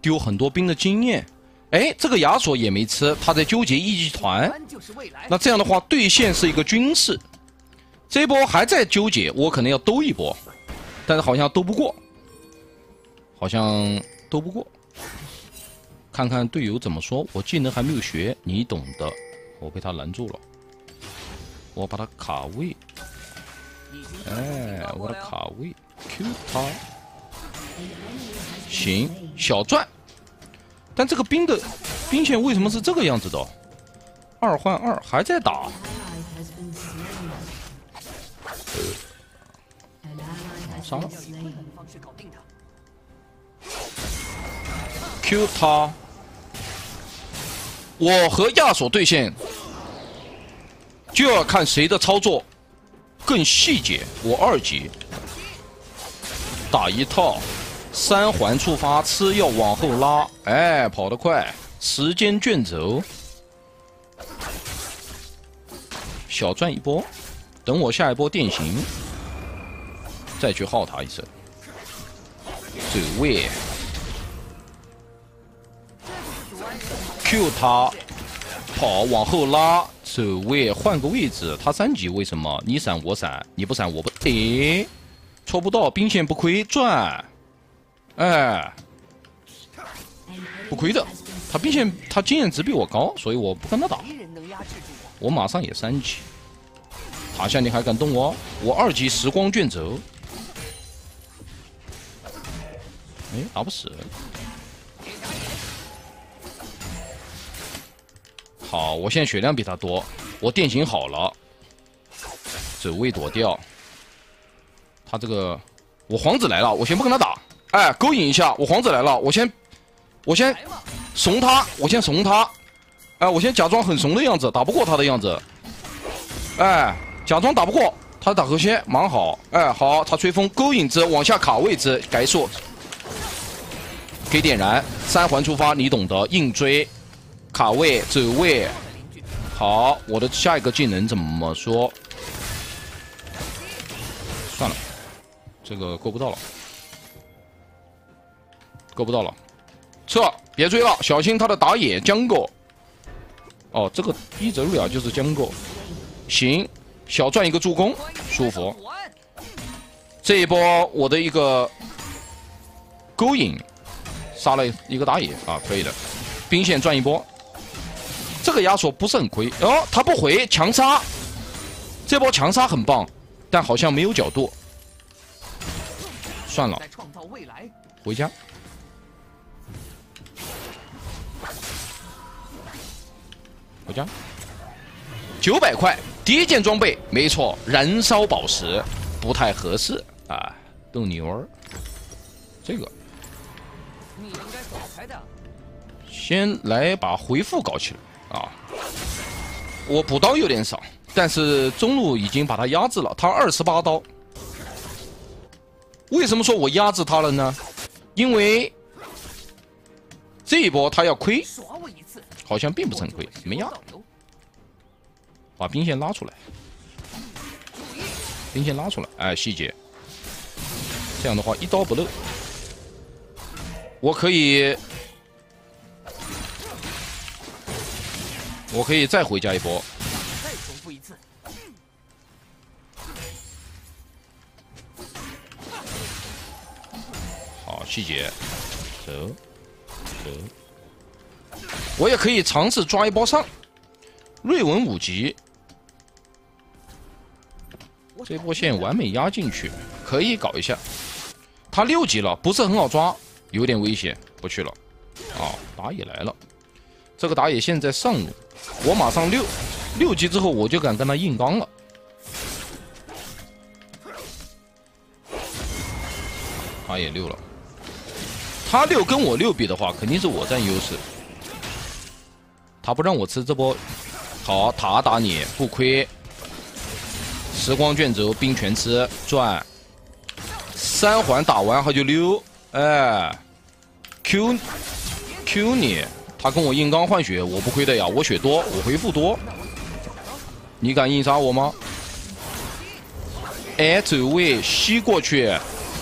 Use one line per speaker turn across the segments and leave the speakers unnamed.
丢很多兵的经验。哎，这个亚索也没吃，他在纠结一级团。那这样的话，对线是一个军事。这一波还在纠结，我可能要兜一波，但是好像兜不过，好像兜不过。看看队友怎么说，我技能还没有学，你懂的。我被他拦住了，我把他卡位。哎，我的卡位，Q 他。行，小赚。但这个兵的兵线为什么是这个样子的？二换二还在打。杀了。Q 他。我和亚索对线，就要看谁的操作更细节。我二级打一套。三环触发，吃药往后拉，哎，跑得快，时间卷轴，小赚一波，等我下一波电刑，再去耗他一次，走位，Q 他，跑往后拉，走位，换个位置，他三级为什么？你闪我闪，你不闪我不，诶，戳不到，兵线不亏，赚。哎，不亏的，他兵线他经验值比我高，所以我不跟他打。我马上也三级，塔下你还敢动我？我二级时光卷轴，哎，打不死。好，我现在血量比他多，我电刑好了，走位躲掉。他这个，我皇子来了，我先不跟他打。哎，勾引一下，我皇子来了，我先，我先怂他，我先怂他，哎，我先假装很怂的样子，打不过他的样子，哎，假装打不过，他打河仙，蛮好，哎，好，他吹风，勾引之，往下卡位置，改速，给点燃，三环出发，你懂得，硬追，卡位，走位，好，我的下一个技能怎么说？算了，这个够不到了。够不到了，撤，别追了，小心他的打野江狗。哦，这个伊泽瑞尔就是江狗，行，小赚一个助攻，舒服。这一波我的一个勾引，杀了一个打野啊，可以的，兵线赚一波。这个亚索不是很亏哦，他不回强杀，这波强杀很棒，但好像没有角度，算了，回家。回家，九百块，第一件装备没错，燃烧宝石不太合适啊，斗牛儿，这个，你应该走开的先来把回复搞起来啊！我补刀有点少，但是中路已经把他压制了，他二十八刀。为什么说我压制他了呢？因为这一波他要亏。好像并不是很亏，没压，把兵线拉出来，兵线拉出来，哎，细节，这样的话一刀不漏，我可以，我可以再回家一波，再重复一次，好，细节，走，走。我也可以尝试抓一波上，瑞文五级，这波线完美压进去，可以搞一下。他六级了，不是很好抓，有点危险，不去了。啊，打野来了，这个打野现在上路，我马上六六级之后我就敢跟他硬刚了。他也六了，他六跟我六比的话，肯定是我占优势。他不让我吃这波，好塔打你不亏。时光卷轴兵全吃赚，三环打完他就溜，哎，Q Q 你，他跟我硬刚换血，我不亏的呀，我血多，我回复多，你敢硬杀我吗？哎，走位吸过去，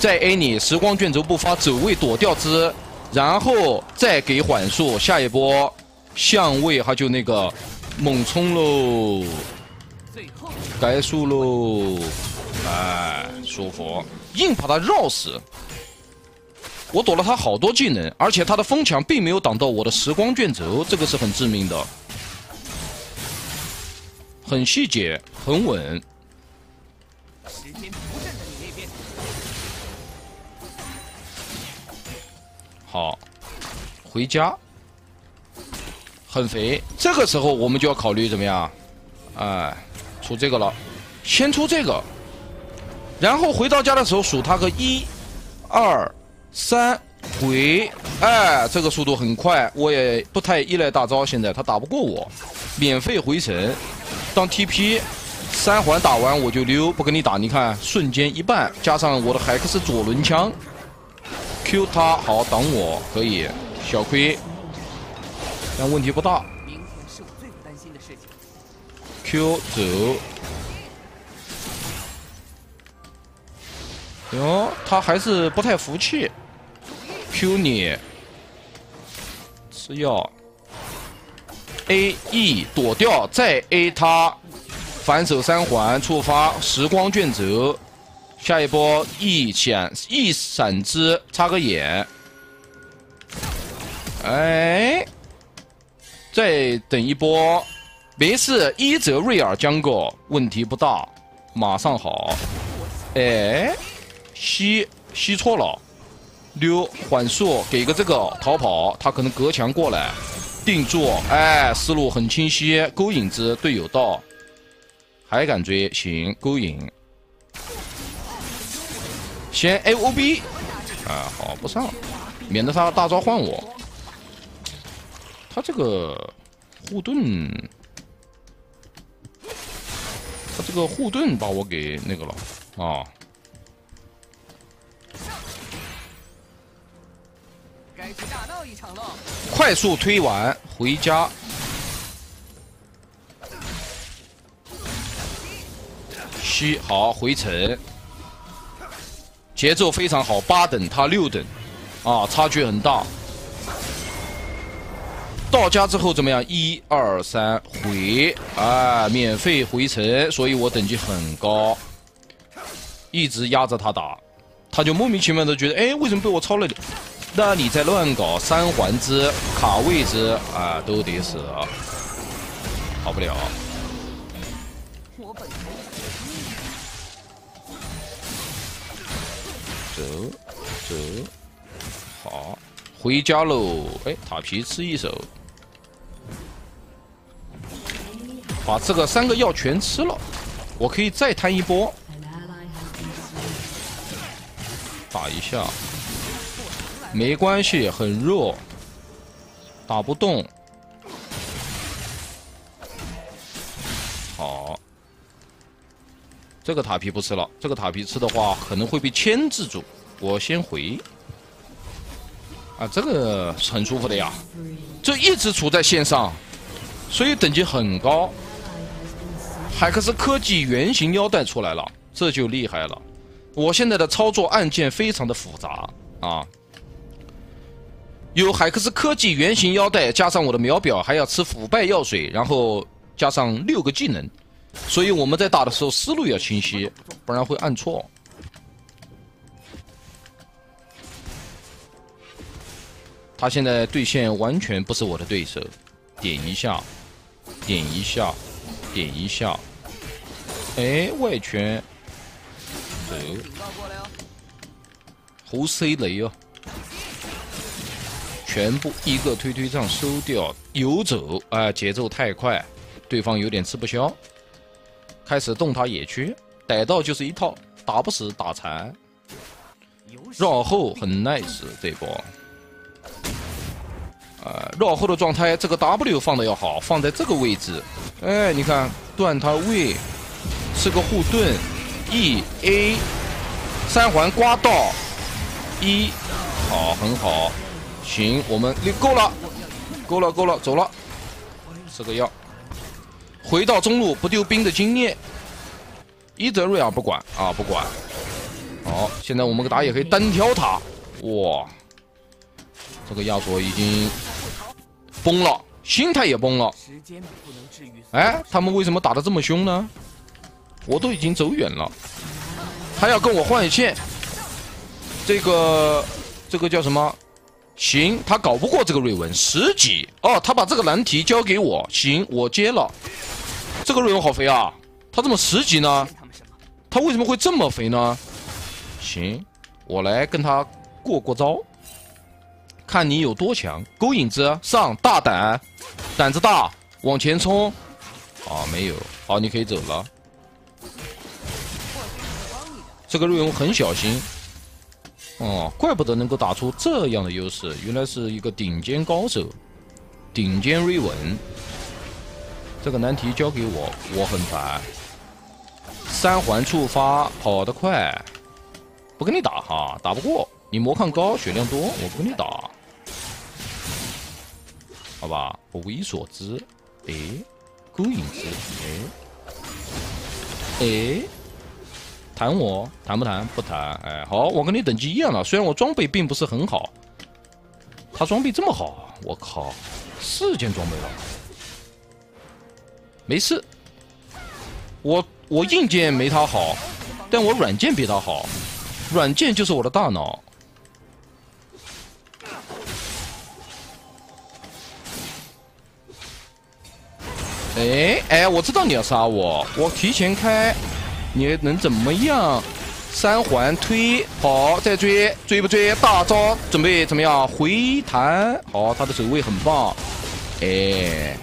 再 A 你，时光卷轴不发，走位躲掉之，然后再给缓速，下一波相位他就那个猛冲喽，该输喽，哎，舒服，硬把他绕死。我躲了他好多技能，而且他的风墙并没有挡到我的时光卷轴，这个是很致命的，很细节，很稳。好，回家，很肥。这个时候我们就要考虑怎么样？哎，出这个了，先出这个，然后回到家的时候数他个一、二、三回。哎，这个速度很快，我也不太依赖大招。现在他打不过我，免费回城当 TP，三环打完我就溜，不跟你打。你看，瞬间一半，加上我的海克斯左轮枪。Q 他好挡我可以小亏，但问题不大。
明天是我最不担心的事情
Q 走，哟，他还是不太服气。Q 你吃药，A E 躲掉，再 A 他，反手三环触发时光卷轴。下一波 E 闪 E 闪之，插个眼，哎，再等一波，没事，伊泽瑞尔将过，问题不大，马上好，哎，吸吸错了，溜缓速，给个这个逃跑，他可能隔墙过来，定住，哎，思路很清晰，勾引之队友到，还敢追，行，勾引。先 A O B，啊，好不上，免得他大招换我。他这个护盾，他这个护盾把我给那个了啊。该去大闹一场了。快速推完回家，吸好回城。节奏非常好，八等他六等，啊，差距很大。到家之后怎么样？一二三回，啊，免费回城，所以我等级很高，一直压着他打，他就莫名其妙的觉得，哎，为什么被我超了？那你在乱搞三环之卡位之啊，都得死，跑不了。走走，好，回家喽！哎，塔皮吃一手，把这个三个药全吃了，我可以再摊一波，打一下，没关系，很弱，打不动，好。这个塔皮不吃了，这个塔皮吃的话可能会被牵制住。我先回。啊，这个很舒服的呀，这一直处在线上，所以等级很高。海克斯科技原型腰带出来了，这就厉害了。我现在的操作按键非常的复杂啊，有海克斯科技原型腰带，加上我的秒表，还要吃腐败药水，然后加上六个技能。所以我们在打的时候思路要清晰，不然会按错。他现在对线完全不是我的对手，点一下，点一下，点一下，哎，外圈，走，胡 C 雷哦，全部一个推推杖收掉，游走。啊，节奏太快，对方有点吃不消。开始动他野区，逮到就是一套，打不死打残，绕后很 nice 这波，呃，绕后的状态，这个 W 放的要好，放在这个位置，哎，你看断他位，是个护盾，E A，三环刮到，一，好，很好，行，我们够了，够了，够了，走了，是个药。回到中路不丢兵的经验，伊泽瑞尔不管啊不管。好，现在我们打野可以单挑他，哇，这个亚索已经崩了，心态也崩了。哎，他们为什么打的这么凶呢？我都已经走远了，他要跟我换线。这个这个叫什么？行，他搞不过这个瑞文十级哦。他把这个难题交给我，行，我接了。这个瑞文好肥啊！他怎么十级呢？他为什么会这么肥呢？行，我来跟他过过招，看你有多强。勾引子上，大胆，胆子大，往前冲。啊，没有，好，你可以走了。这个瑞文很小心。哦，怪不得能够打出这样的优势，原来是一个顶尖高手，顶尖瑞文。这个难题交给我，我很烦。三环触发，跑得快，不跟你打哈，打不过。你魔抗高，血量多，我不跟你打。好吧，不为所知。哎，勾影子，哎，哎。谈我谈不谈？不谈。哎，好，我跟你等级一样了。虽然我装备并不是很好，他装备这么好，我靠，四件装备了，没事。我我硬件没他好，但我软件比他好，软件就是我的大脑。哎哎，我知道你要杀我，我提前开。你能怎么样？三环推好，再追，追不追？大招准备怎么样？回弹好，他的走位很棒。哎，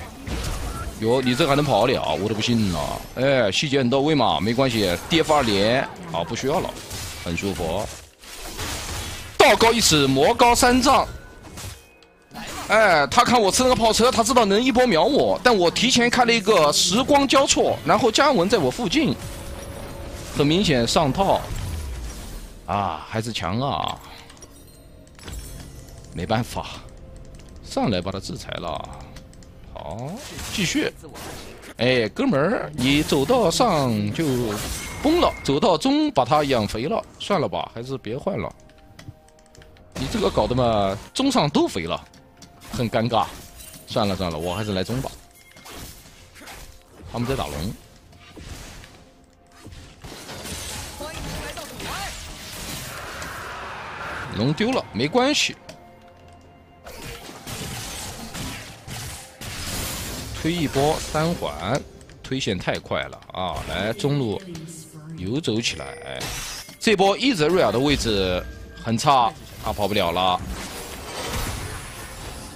哟，你这还能跑得了？我都不信了。哎，细节很到位嘛，没关系。跌发连，好，不需要了，很舒服。道高一尺，魔高三丈。哎，他看我吃那个跑车，他知道能一波秒我，但我提前开了一个时光交错，然后嘉文在我附近。很明显上套，啊，还是强啊！没办法，上来把他制裁了。好，继续。哎，哥们儿，你走到上就崩了，走到中把他养肥了，算了吧，还是别换了。你这个搞的嘛，中上都肥了，很尴尬。算了算了，我还是来中吧。他们在打龙。龙丢了没关系，推一波三环，推线太快了啊！来中路游走起来，这波伊泽瑞尔的位置很差，他跑不了了。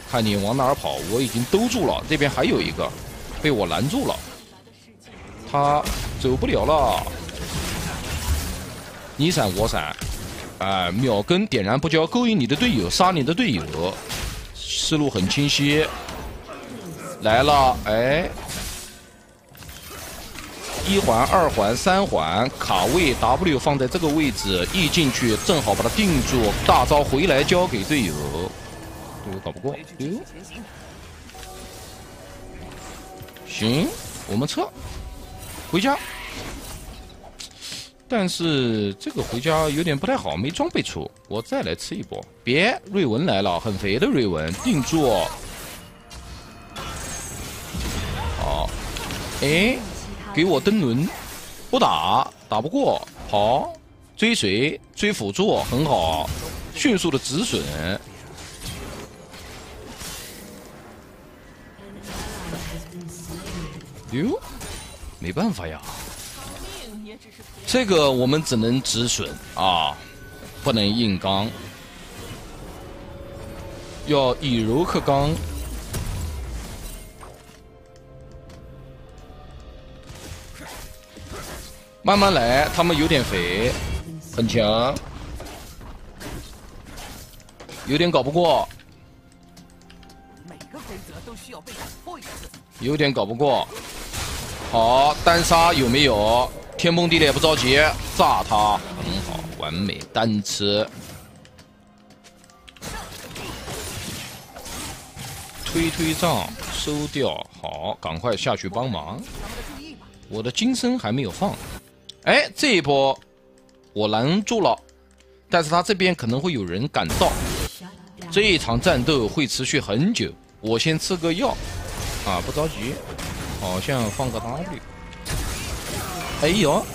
看你往哪儿跑，我已经兜住了，这边还有一个被我拦住了，他走不了了。你闪我闪。哎，秒跟点燃不交，勾引你的队友，杀你的队友，思路很清晰。来了，哎，一环、二环、三环卡位，W 放在这个位置，E 进去正好把它定住，大招回来交给队友，队友搞不过，行，我们撤，回家。但是这个回家有点不太好，没装备出，我再来吃一波。别，瑞文来了，很肥的瑞文，定住。好，哎，给我登轮，不打，打不过。好，追随，追辅助，很好，迅速的止损。哟，没办法呀。这个我们只能止损啊，不能硬刚，要以柔克刚，慢慢来。他们有点肥，很强，有点搞不过，有点搞不过。好，单杀有没有？天崩地裂不着急，炸他很好，完美单吃，推推杖收掉，好，赶快下去帮忙。我的金身还没有放，哎，这一波我拦住了，但是他这边可能会有人赶到，这一场战斗会持续很久，我先吃个药，啊，不着急，好像放个 W，哎呦，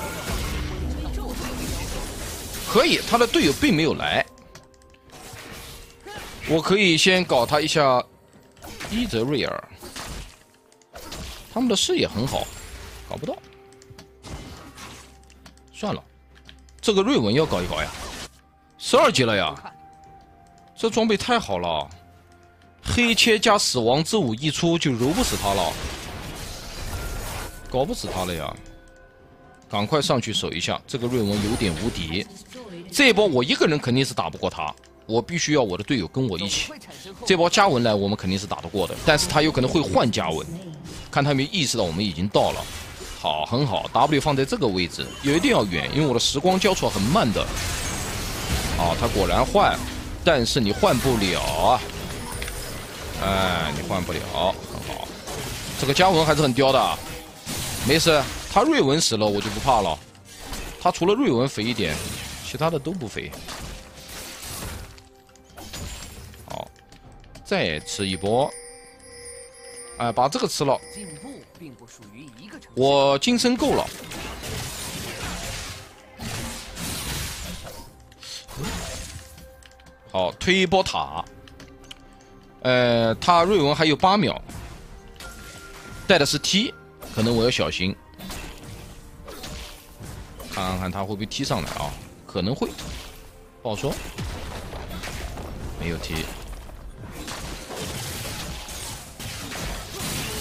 可以，他的队友并没有来，我可以先搞他一下伊泽瑞尔，他们的视野很好，搞不到，算了，这个瑞文要搞一搞呀，十二级了呀。这装备太好了，黑切加死亡之舞一出就揉不死他了，搞不死他了呀！赶快上去守一下，这个瑞文有点无敌，这一波我一个人肯定是打不过他，我必须要我的队友跟我一起。这波嘉文来，我们肯定是打得过的，但是他有可能会换嘉文，看他没意识到我们已经到了。好，很好，W 放在这个位置，有一定要远，因为我的时光交错很慢的。好，他果然换。但是你换不了啊！哎，你换不了，很好。这个嘉文还是很刁的，没事，他瑞文死了我就不怕了。他除了瑞文肥一点，其他的都不肥。好，再吃一波。哎，把这个吃了。我金身够了。好，推一波塔。呃，他瑞文还有八秒，带的是 T，可能我要小心。看看他会不会踢上来啊？可能会，不好说。没有踢。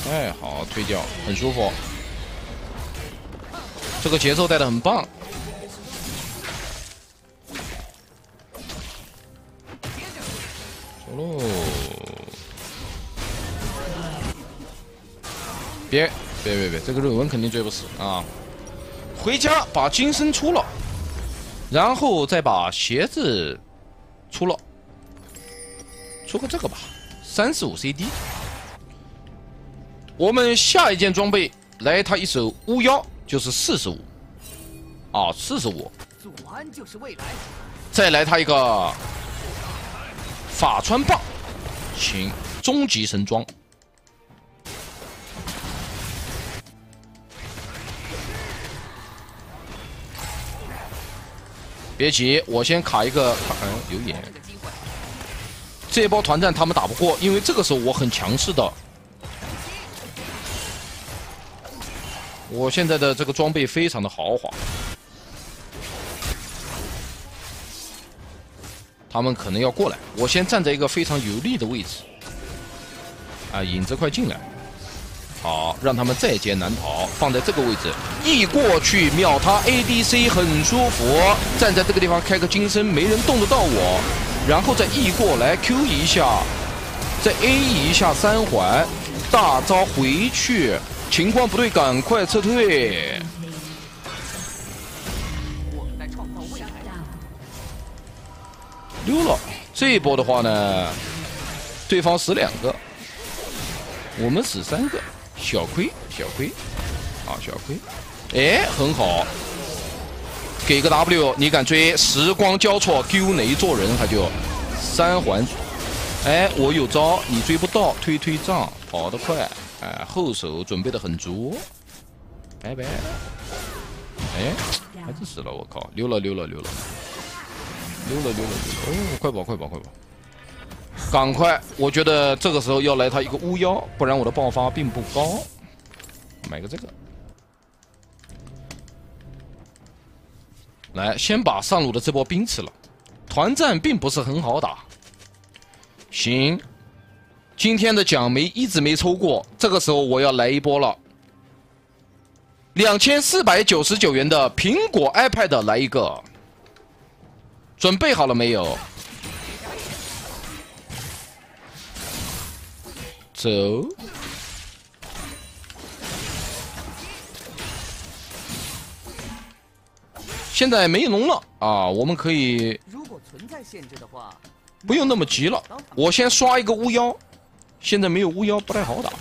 哎，好，推掉，很舒服。这个节奏带的很棒。哦，别别别别，这个瑞文肯定追不死啊！回家把金身出了，然后再把鞋子出了，出个这个吧，三十五 CD。我们下一件装备来他一手巫妖，就是四十五，啊，四十五。祖安就是未来。再来他一个。法穿棒，请终极神装。别急，我先卡一个。嗯，有眼。这波团战他们打不过，因为这个时候我很强势的。我现在的这个装备非常的豪华。他们可能要过来，我先站在一个非常有利的位置，啊，影子快进来，好，让他们在劫难逃，放在这个位置，E 过去秒他 ADC 很舒服，站在这个地方开个金身，没人动得到我，然后再 E 过来 Q 一下，再 A 一下三环，大招回去，情况不对赶快撤退。溜了，这一波的话呢，对方死两个，我们死三个，小亏小亏，啊小亏，哎很好，给个 W，你敢追？时光交错，丢哪一做人？他就三环，哎我有招，你追不到，推推杖，跑得快，哎后手准备的很足，拜拜，哎还是死了，我靠，溜了溜了溜了。溜了溜了溜了！哦，快跑快跑快跑！赶快！我觉得这个时候要来他一个巫妖，不然我的爆发并不高。买个这个，来先把上路的这波兵吃了。团战并不是很好打。行，今天的奖没一直没抽过，这个时候我要来一波了。两千四百九十九元的苹果 iPad 来一个。准备好了没有？走。现在没龙了啊，我们可以。如果存在限制的话，不用那么急了。我先刷一个巫妖，现在没有巫妖不太好打。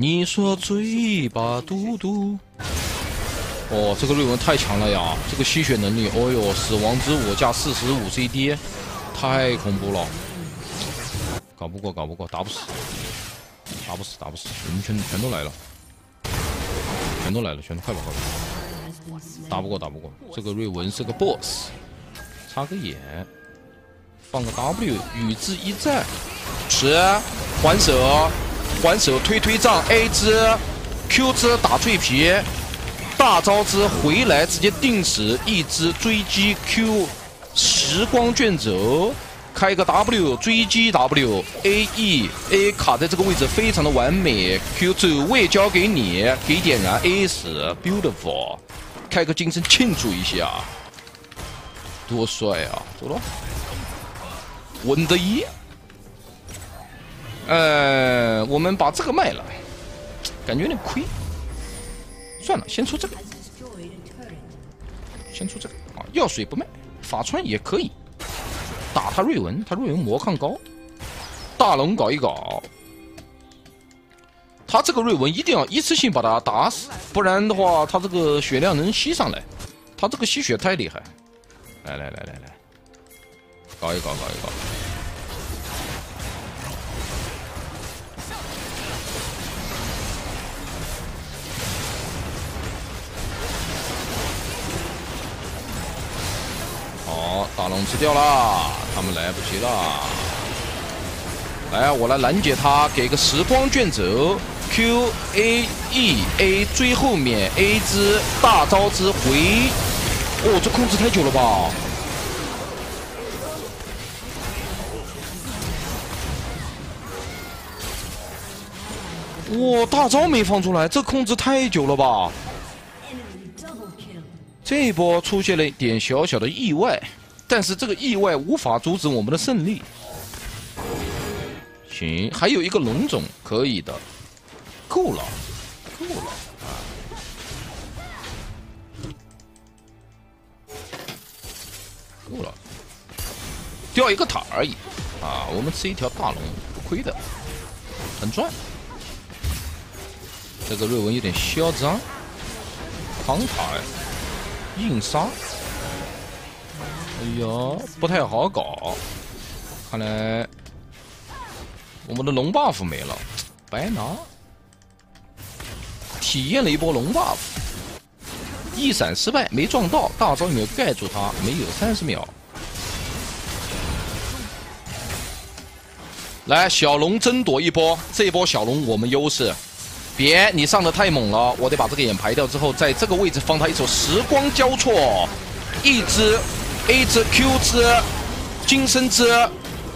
你说嘴巴嘟嘟。哦，这个瑞文太强了呀！这个吸血能力，哦哟，死亡之舞加四十五 CD，太恐怖了。搞不过，搞不过，打不死，打不死，打不死，我们全全都来了，全都来了，全都快跑快跑！打不过，打不过，这个瑞文是个 BOSS，插个眼，放个 W 与之一战，吃还手，还手推推杖 A 之 Q 之打脆皮，大招之回来直接定死一只追击 Q 时光卷轴。开个 W 追击 W A E A 卡在这个位置非常的完美，Q 走位交给你，给点燃 A 死 Beautiful，开个金身庆祝一下，多帅啊！走了，稳的一。呃，我们把这个卖了，感觉有点亏，算了，先出这个，先出这个。啊，药水不卖，法穿也可以。打他瑞文，他瑞文魔抗高，大龙搞一搞，他这个瑞文一定要一次性把他打死，不然的话他这个血量能吸上来，他这个吸血太厉害，来来来来来，搞一搞搞一搞。吃掉了，他们来不及了。来，我来拦截他，给个时光卷轴，Q A E A 追后面 A 之大招之回。哦，这控制太久了吧？哇，大招没放出来，这控制太久了吧？这一波出现了一点小小的意外。但是这个意外无法阻止我们的胜利。行，还有一个龙种可以的，够了，够了啊，够了，掉一个塔而已啊！我们吃一条大龙不亏的，很赚。这个瑞文有点嚣张，扛塔，硬杀。哎呀，不太好搞，看来我们的龙 buff 没了，白拿。体验了一波龙 buff，一闪失败，没撞到，大招有没有盖住他？没有，三十秒。来，小龙争夺一波，这一波小龙我们优势。别，你上的太猛了，我得把这个眼排掉之后，在这个位置放他一手时光交错，一只。A 之 Q 之金身之，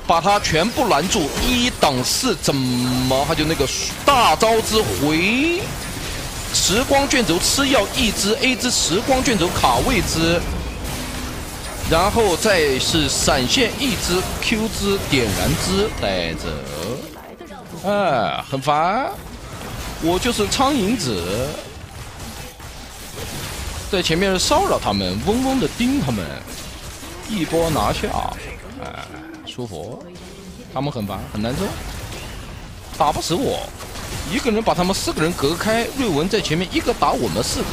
把他全部拦住，一挡四，怎么？他就那个大招之回？时光卷轴吃药一只 A 之时光卷轴卡位之，然后再是闪现一只 Q 之点燃之带走，哎，很烦，我就是苍蝇子，在前面骚扰他们，嗡嗡的叮他们。一波拿下，哎，舒服。他们很烦，很难受，打不死我，一个人把他们四个人隔开。瑞文在前面，一个打我们四个，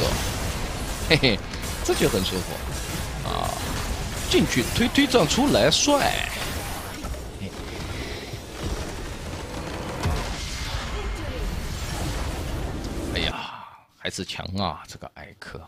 嘿嘿，这就很舒服啊！进去推推仗出来，帅！哎呀，还是强啊，这个艾克。